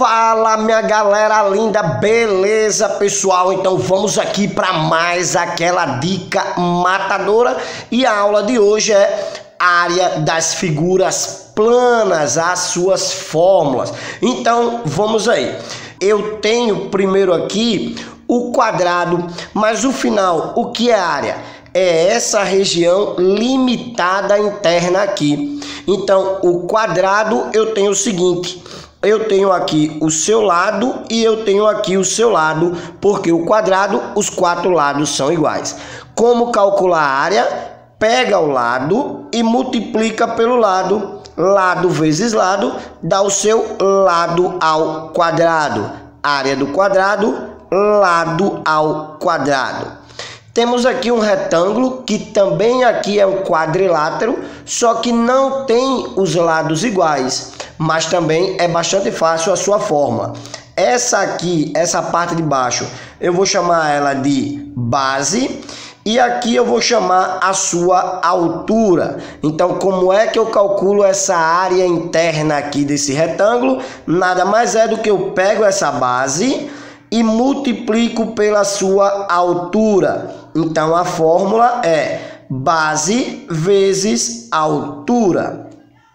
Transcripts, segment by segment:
Fala minha galera linda, beleza pessoal? Então vamos aqui para mais aquela dica matadora e a aula de hoje é área das figuras planas, as suas fórmulas. Então vamos aí. Eu tenho primeiro aqui o quadrado, mas o final, o que é área? É essa região limitada interna aqui. Então, o quadrado eu tenho o seguinte: eu tenho aqui o seu lado e eu tenho aqui o seu lado, porque o quadrado, os quatro lados são iguais. Como calcular a área? Pega o lado e multiplica pelo lado. Lado vezes lado dá o seu lado ao quadrado. Área do quadrado, lado ao quadrado. Temos aqui um retângulo que também aqui é um quadrilátero, só que não tem os lados iguais mas também é bastante fácil a sua forma. Essa aqui, essa parte de baixo, eu vou chamar ela de base e aqui eu vou chamar a sua altura. Então, como é que eu calculo essa área interna aqui desse retângulo? Nada mais é do que eu pego essa base e multiplico pela sua altura. Então, a fórmula é base vezes altura.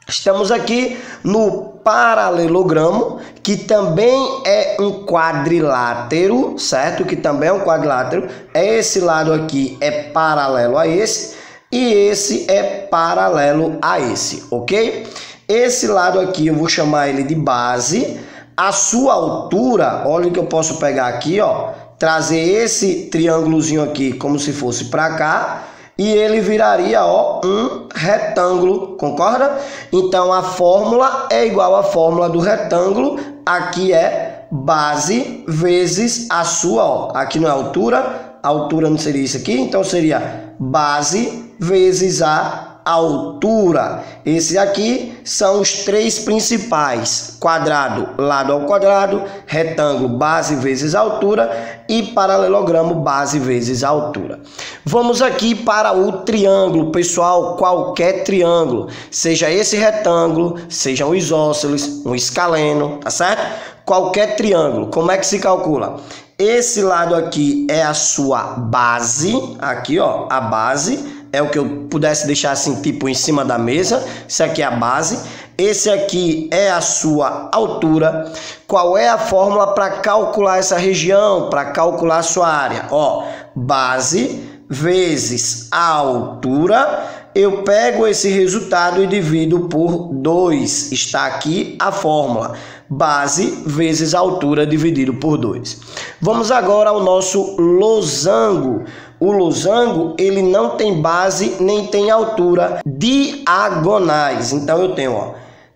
Estamos aqui no paralelogramo, que também é um quadrilátero, certo? Que também é um quadrilátero. Esse lado aqui é paralelo a esse e esse é paralelo a esse, ok? Esse lado aqui eu vou chamar ele de base. A sua altura, olha que eu posso pegar aqui, ó, trazer esse triângulozinho aqui como se fosse para cá e ele viraria ó, um retângulo, concorda? Então a fórmula é igual à fórmula do retângulo, aqui é base vezes a sua, ó. aqui não é altura, a altura não seria isso aqui, então seria base vezes a altura. Esse aqui são os três principais: quadrado, lado ao quadrado, retângulo, base vezes altura e paralelogramo, base vezes altura. Vamos aqui para o triângulo, pessoal, qualquer triângulo, seja esse retângulo, seja um isósceles, um escaleno, tá certo? Qualquer triângulo, como é que se calcula? Esse lado aqui é a sua base, aqui ó, a base, é o que eu pudesse deixar assim, tipo, em cima da mesa. Isso aqui é a base. Esse aqui é a sua altura. Qual é a fórmula para calcular essa região, para calcular a sua área? Ó, base vezes a altura. Eu pego esse resultado e divido por 2. Está aqui a fórmula. Base vezes altura dividido por 2. Vamos agora ao nosso losango. O losango, ele não tem base nem tem altura diagonais. Então eu tenho, ó,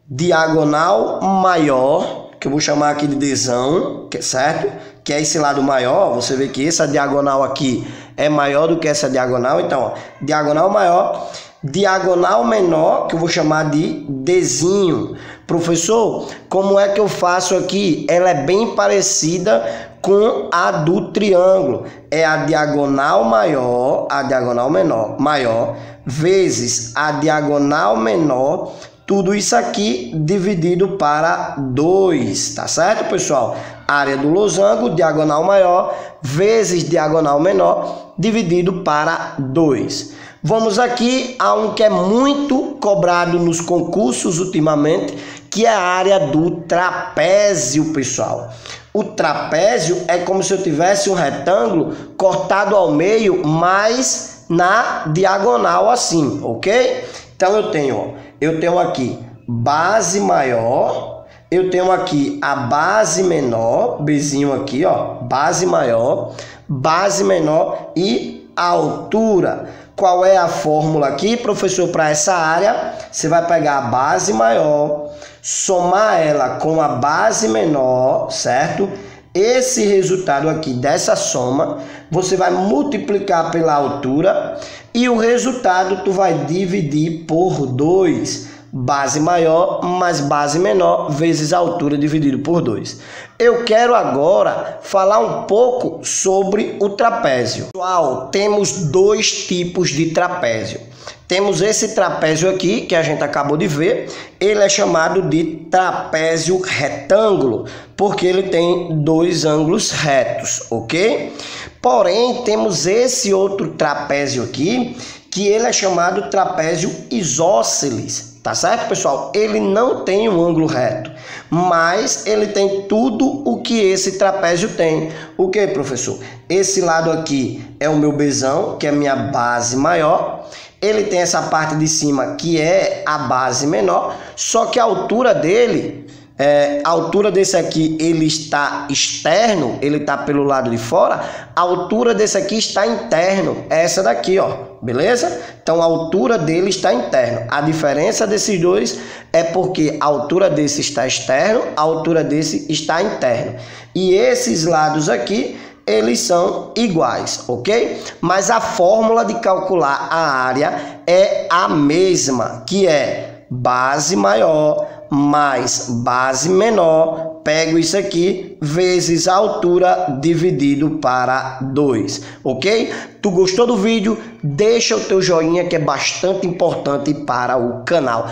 diagonal maior, que eu vou chamar aqui de desão, é certo? Que é esse lado maior. Você vê que essa diagonal aqui é maior do que essa diagonal. Então, ó, diagonal maior, diagonal menor, que eu vou chamar de desenho. Professor, como é que eu faço aqui? Ela é bem parecida com a do triângulo. É a diagonal maior, a diagonal menor, maior, vezes a diagonal menor, tudo isso aqui dividido para 2, tá certo, pessoal? Área do losango, diagonal maior, vezes diagonal menor, dividido para 2. Vamos aqui a um que é muito cobrado nos concursos ultimamente, que é a área do trapézio, pessoal. O trapézio é como se eu tivesse um retângulo cortado ao meio, mas na diagonal assim, ok? Então eu tenho, ó, eu tenho aqui base maior, eu tenho aqui a base menor, bezinho aqui, ó, base maior, base menor e altura. Qual é a fórmula aqui, professor, para essa área? Você vai pegar a base maior, somar ela com a base menor, certo? Esse resultado aqui dessa soma, você vai multiplicar pela altura e o resultado tu vai dividir por 2. Base maior mais base menor vezes altura dividido por 2. Eu quero agora falar um pouco sobre o trapézio. Pessoal, temos dois tipos de trapézio. Temos esse trapézio aqui, que a gente acabou de ver, ele é chamado de trapézio retângulo. porque ele tem dois ângulos retos, ok? Porém, temos esse outro trapézio aqui, que ele é chamado trapézio isósceles, tá certo, pessoal? Ele não tem um ângulo reto, mas ele tem tudo o que esse trapézio tem. O que, professor? Esse lado aqui é o meu besão, que é a minha base maior. Ele tem essa parte de cima que é a base menor, só que a altura dele é, a altura desse aqui ele está externo, ele está pelo lado de fora, a altura desse aqui está interno, é essa daqui, ó, beleza? Então a altura dele está interno. A diferença desses dois é porque a altura desse está externo, a altura desse está interno. E esses lados aqui eles são iguais, ok? Mas a fórmula de calcular a área é a mesma, que é base maior mais base menor, pego isso aqui, vezes a altura dividido para 2, ok? Tu gostou do vídeo? Deixa o teu joinha que é bastante importante para o canal.